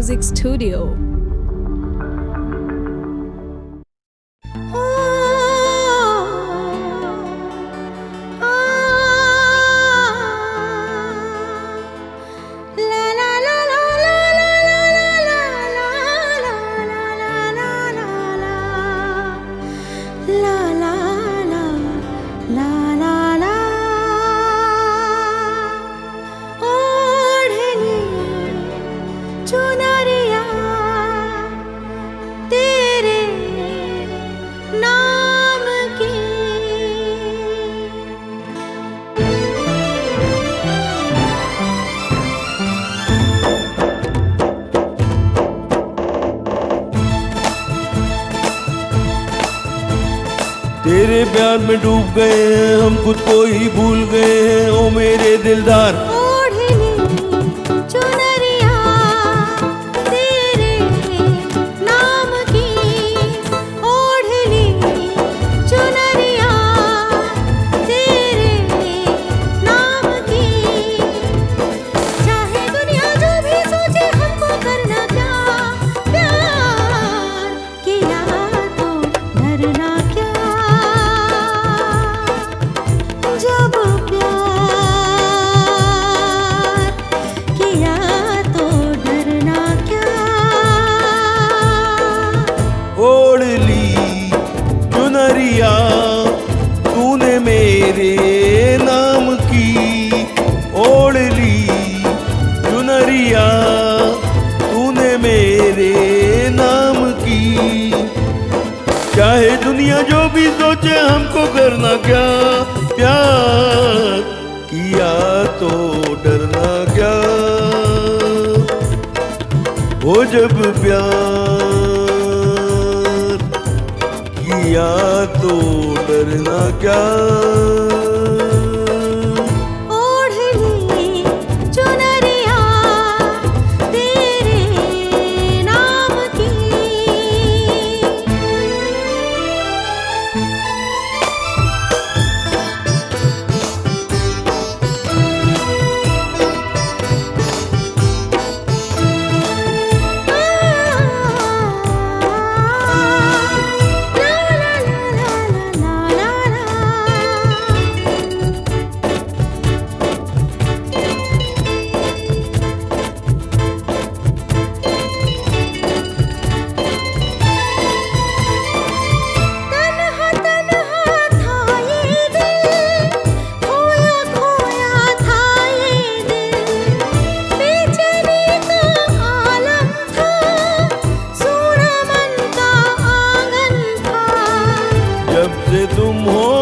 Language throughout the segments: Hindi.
Music Studio. तेरे प्यार में डूब गए हैं, हम खुद को ही भूल गए हैं। ओ मेरे दिलदार गया प्यार किया तो डरना क्या हो जब प्यार किया तो डरना क्या तुम हो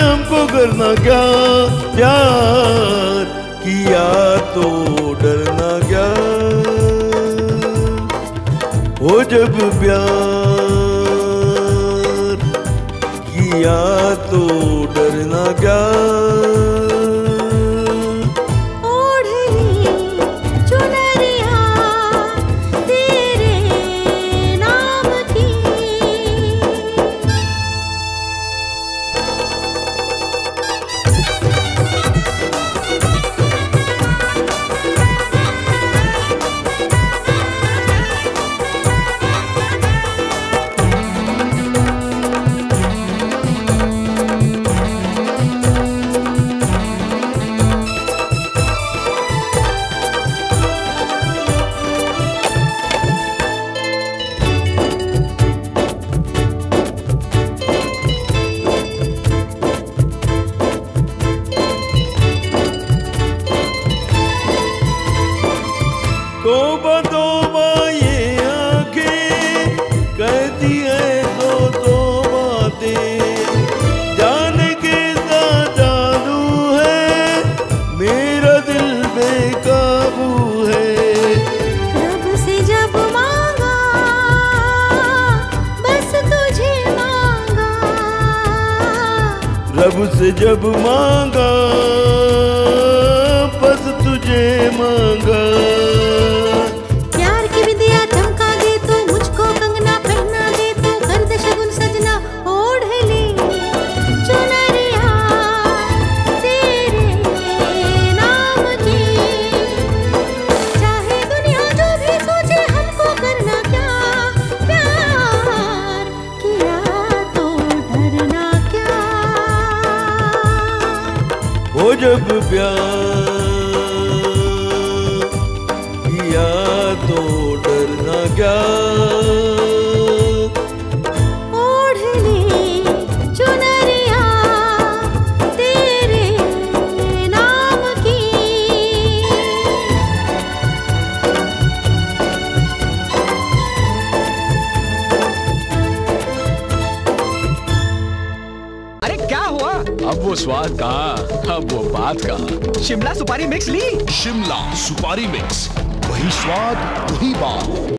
हमको करना क्या प्यार किया तो डरना क्या हो जब प्यार किया तो डरना क्या रब से जब मांगा जब या तो डरना गया अरे क्या हुआ? अब वो स्वाद कहा? अब वो बात कहा? शिमला सुपारी मिक्स ली। शिमला सुपारी मिक्स वही स्वाद वही बात।